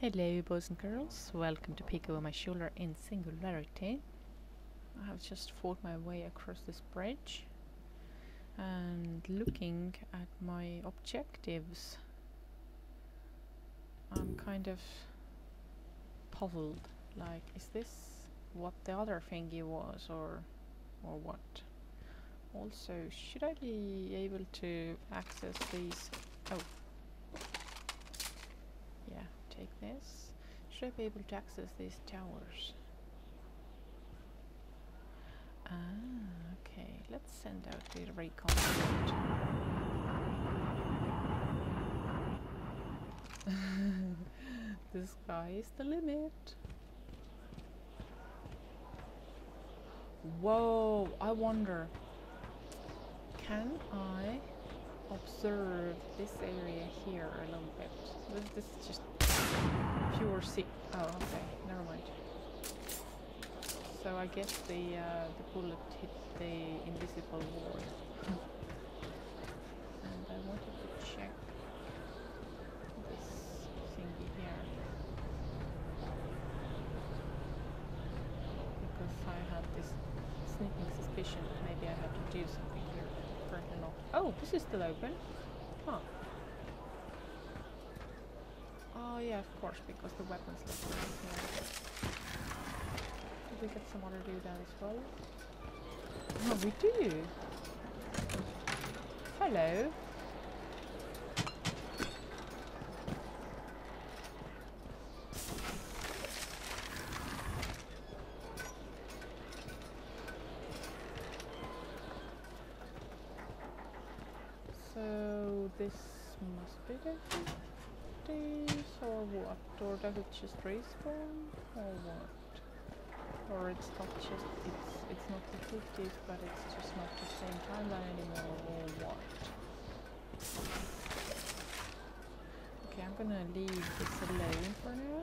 Hello boys and girls, welcome to Peek Over My Shoulder in Singularity. I have just fought my way across this bridge and looking at my objectives I'm kind of puzzled like is this what the other thingy was or or what? Also should I be able to access these? Oh take this. Should I be able to access these towers? Ah, okay. Let's send out the recon. the sky is the limit. Whoa, I wonder, can I observe this area here a little bit? This, this is just Pure sea. Oh, okay. Never mind. So I guess the uh, the bullet hit the invisible wall. and I wanted to check this thingy here. Because I had this sneaking suspicion that maybe I had to do something here. Currently not. Oh, this is still open. Huh. Oh yeah, of course, because the weapons look right. Did we get someone to do that as well? No, we do! Hello! So this must be different or what? Or does it just respawn or what? Or it's not just it's it's not the 50s but it's just not the same timeline anymore or what? Okay, I'm gonna leave this alone for now.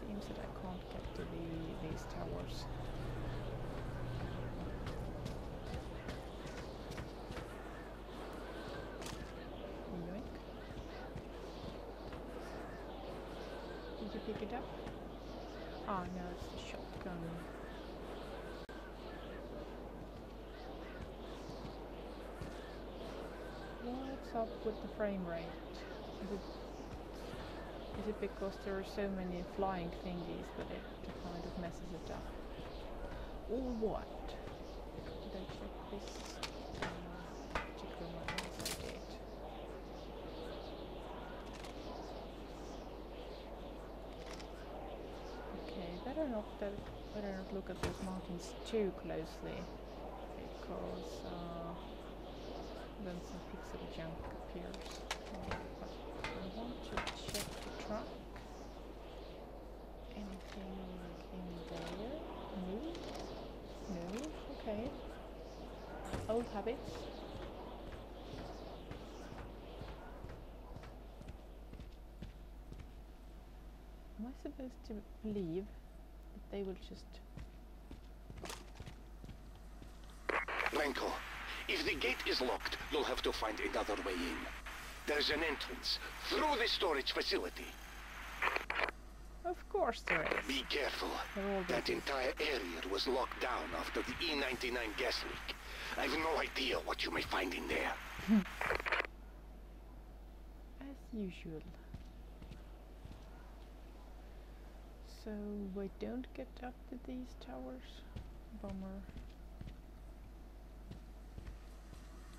Seems that I can't get to the these towers. pick it up? Oh no, it's the shotgun. What's up with the frame rate? Is it, is it because there are so many flying thingies that it kind of messes it up? Or what? Did I check this? better not better not look at those mountains too closely because uh, then some pixel junk appears. but I want to check the trunk. Anything in there? No? No? Okay. Old habits. Am I supposed to believe that they will just... Blanco, if the gate is locked, you'll have to find another way in. There's an entrance through the storage facility. Of course there is. Be careful. That entire area was locked down after the E-99 gas leak. I've no idea what you may find in there. As usual. So we don't get up to these towers. Bummer.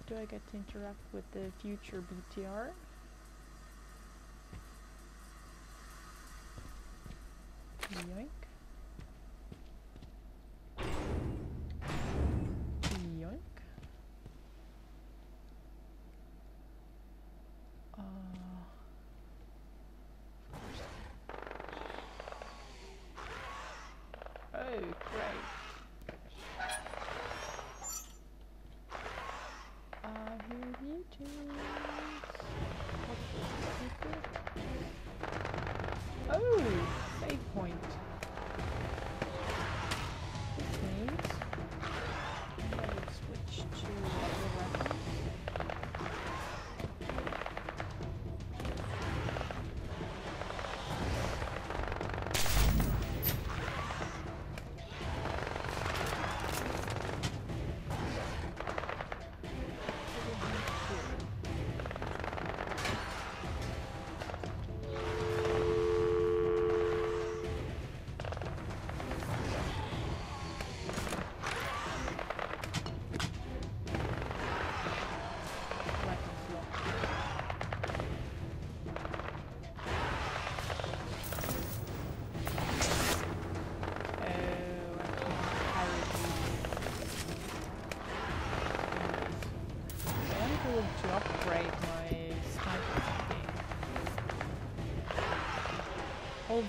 Do I get to interact with the future BTR? Yoink.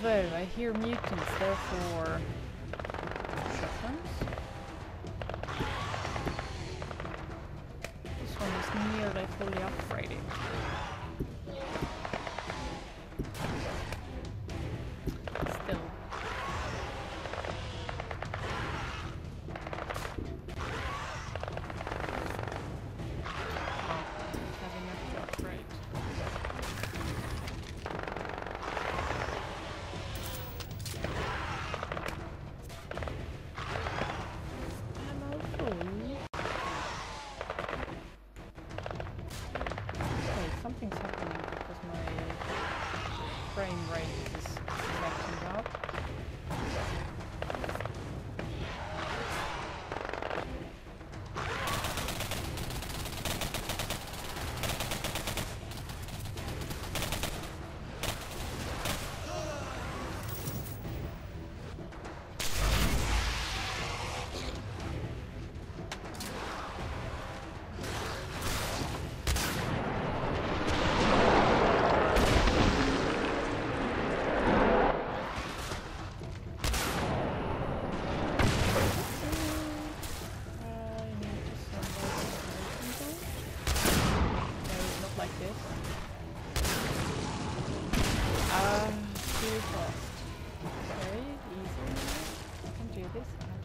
Although I hear mutants, therefore shotguns. This one is nearly fully upgraded. this.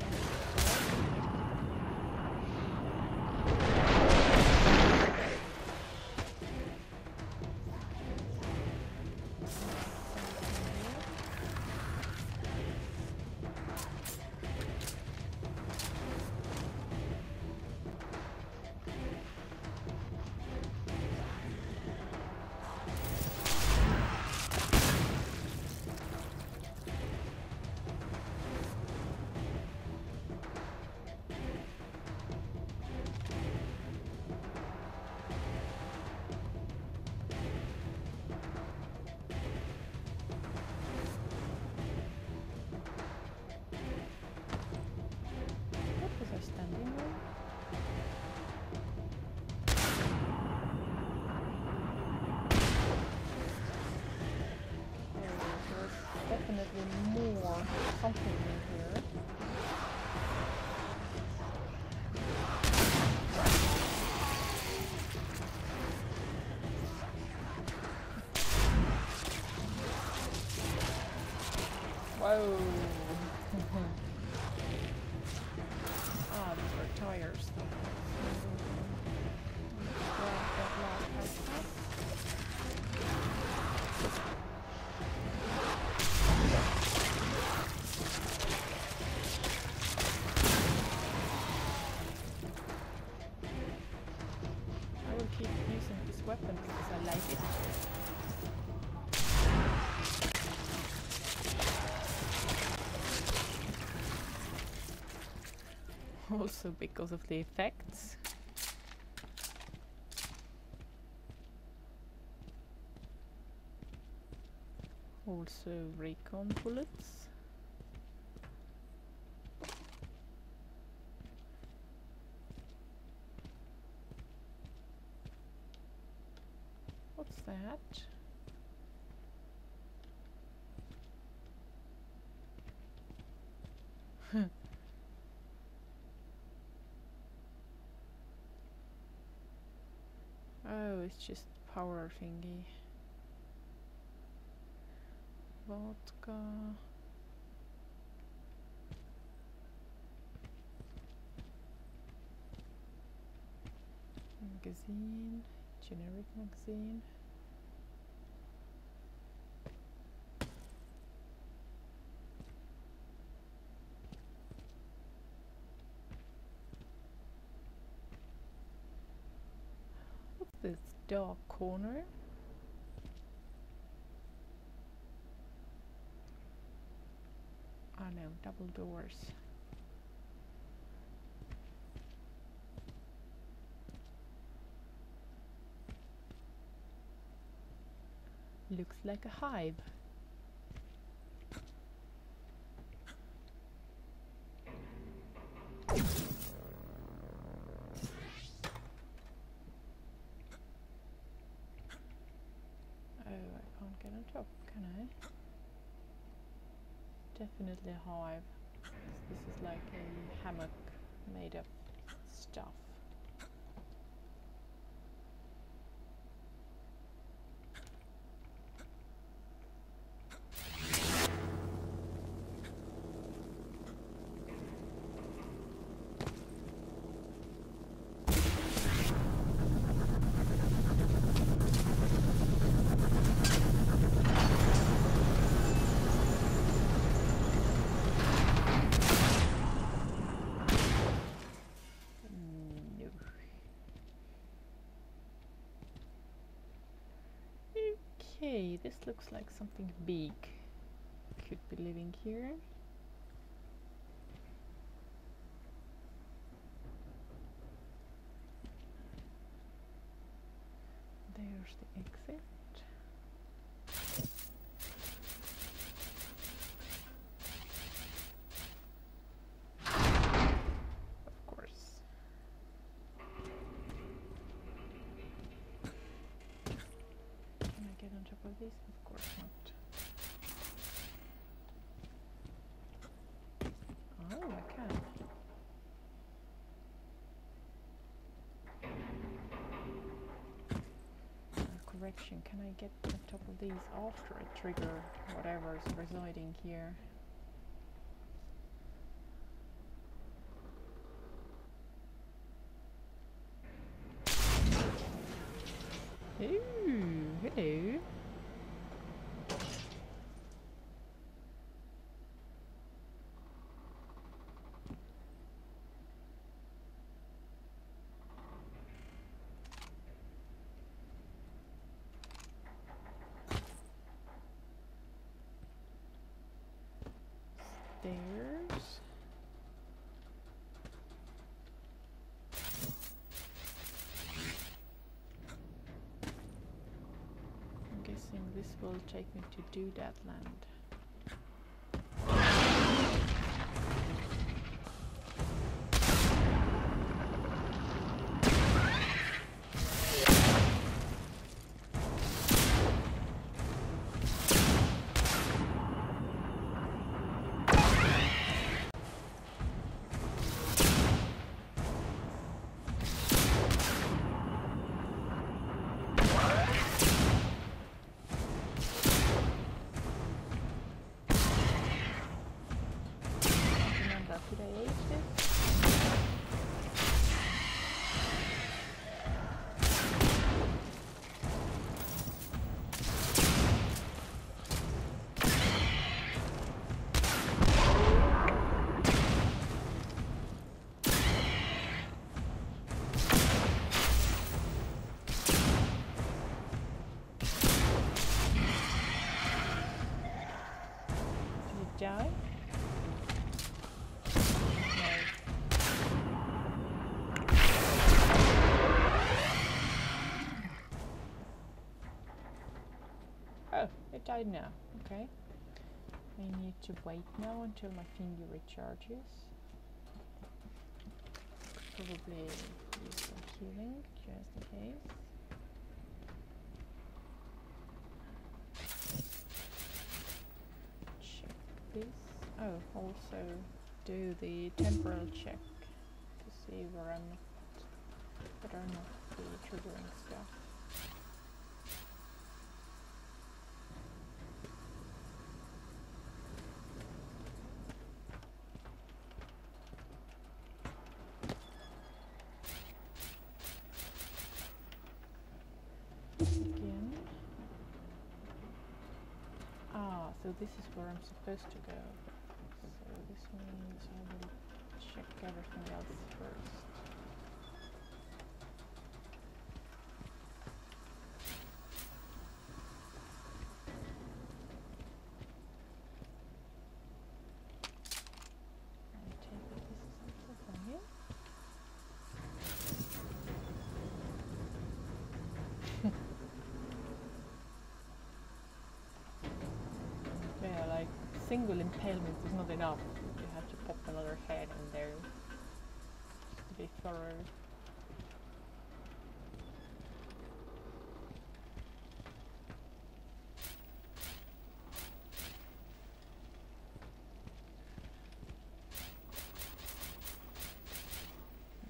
also because of the effects. Also recon bullets. What's that? it's just power thingy. Vodka. Magazine, generic magazine. dark corner. Oh no double doors. Looks like a hive. shop, can I? Definitely hive. This is like a hammock made of stuff. This looks like something big could be living here. There's the exit. Of course. Can I get on top of this? Of course not. Oh, I can. Correction, can I get on top of these after a trigger whatever is residing here? Ooh, hello. I'm guessing this will take me to do that land. Die? Oh, it died now. Okay. I need to wait now until my finger recharges. Probably use some healing just in case. This. Oh, also do the temporal check to see where I'm are not the triggering stuff. Again. Ah, so this is where I'm supposed to go. So this means I will check everything else first. single impalement is not enough. You have to pop another head in there to be thorough.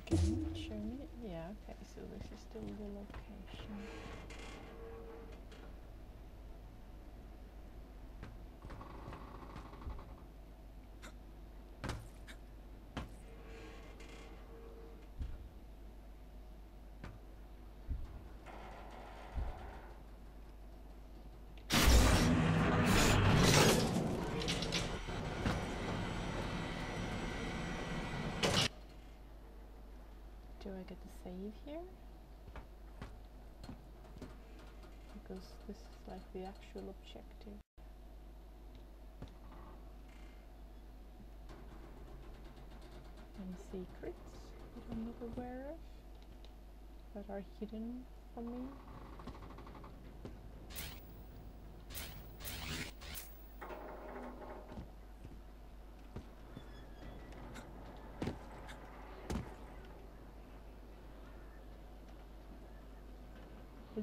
Okay, show me. Yeah, okay, so this is still the location. I get to save here? Because this is like the actual objective. Any secrets that I'm not aware of that are hidden from me?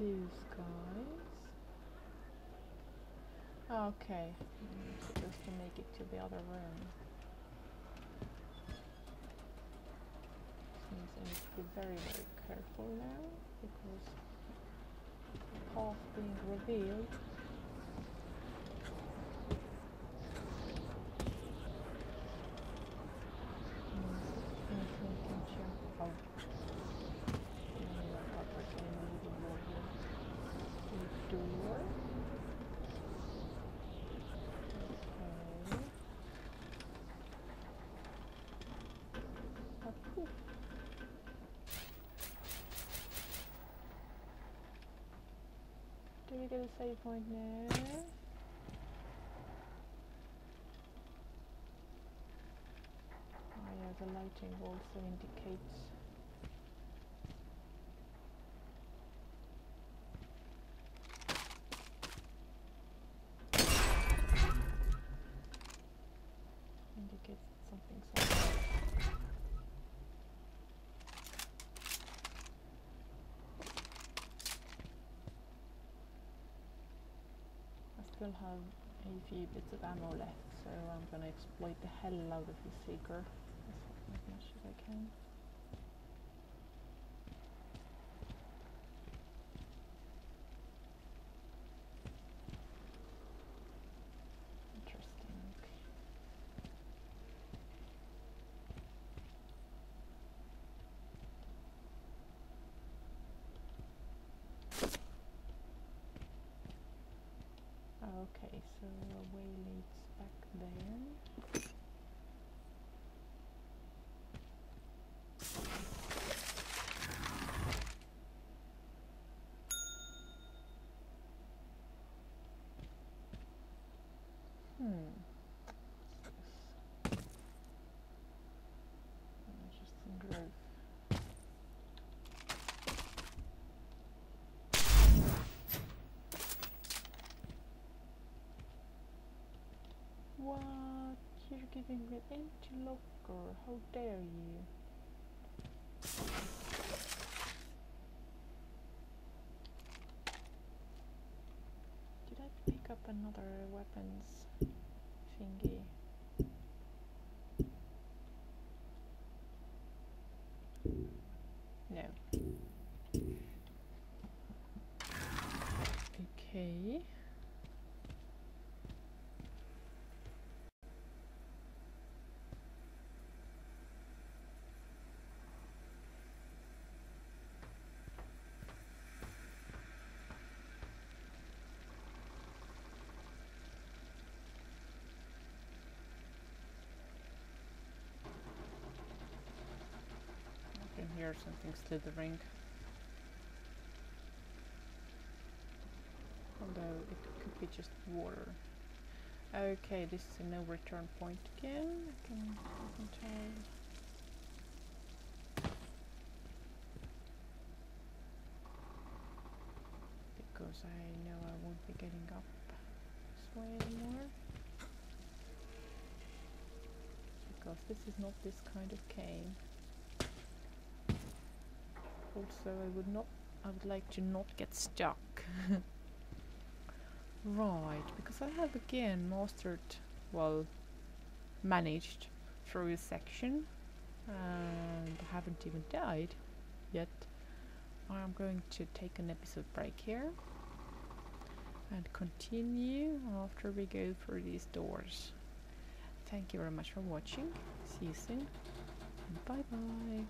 Blue guys. Okay, I'm supposed to make it to the other room. Means I need to be very, very careful now because the path being revealed. means anything can jump out. Yeah, up I can move the wall here. The door. Okay. Approve. Do we get a save point now? Oh yeah, the lighting also indicates that something's on. I still have a few bits of ammo left, so I'm gonna exploit the hell out of this seeker as much as I can. So way leads back there. Hmm. What's this? Oh, just some growth. What? You're giving me empty locker. How dare you? Did I pick up another weapons thingy? No. Okay. Hear something slithering. Although it could be just water. Okay, this is a no return point again. I can, I can tell. Because I know I won't be getting up this way anymore. Because this is not this kind of cave. Also, I would not. I would like to not get stuck. right, because I have again mastered, well, managed through a section, and I haven't even died yet. I'm going to take an episode break here and continue after we go through these doors. Thank you very much for watching. See you soon. Bye bye.